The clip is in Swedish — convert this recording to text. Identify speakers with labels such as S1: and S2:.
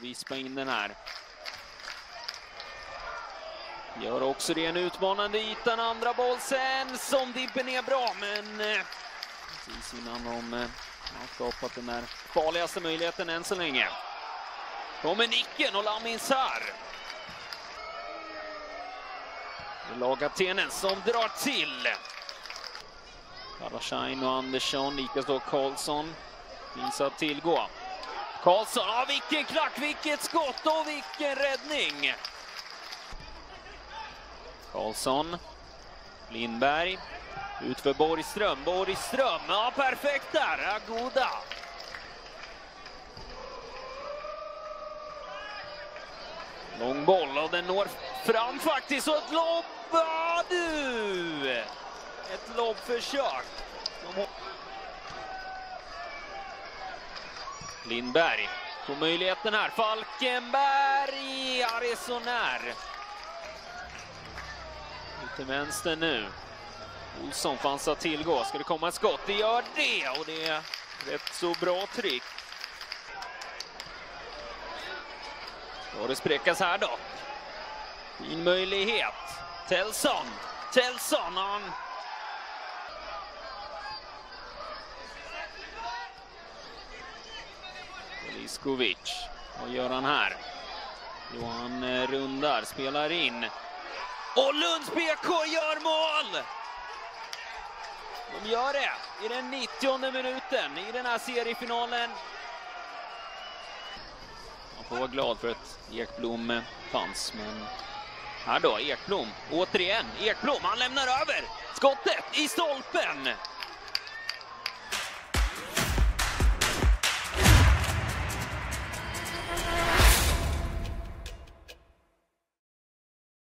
S1: vispa in den här. Gör också det en utmanande yta, en andra boll sen som dimper ner bra, men eh, precis innan de eh, har skapat den där farligaste möjligheten än så länge. Kommer nicken och Lamin Sarr. Det är lagkaptenen som drar till. Karashain och Andersson, likaså Karlsson. Finns att tillgå. Karlsson, ja vilken klack, vilket skott och vilken räddning! Karlsson, Lindberg, ut för Borgström, Borgström, ja perfekt där, Agoda. Lång boll och den når fram faktiskt och ett lobb, ja du! Ett lobbförsök. De... Lindberg får möjligheten här, Falkenberg, är så när. Lite vänster nu. Olsson fanns att tillgå. Ska det komma ett skott? Det gör det! Och det är rätt så bra tryck. Ska det spräckas här då? Fin möjlighet. Telson. Telson, han... Liskovic. Vad gör han här? Johan eh, rundar, spelar in. Och Lunds BK gör mål! De gör det i den 90 minuten i den här seriefinalen. Man får vara glad för att Ekblom eh, fanns, men här då, Ekblom, återigen, Ekblom, han lämnar över skottet i stolpen!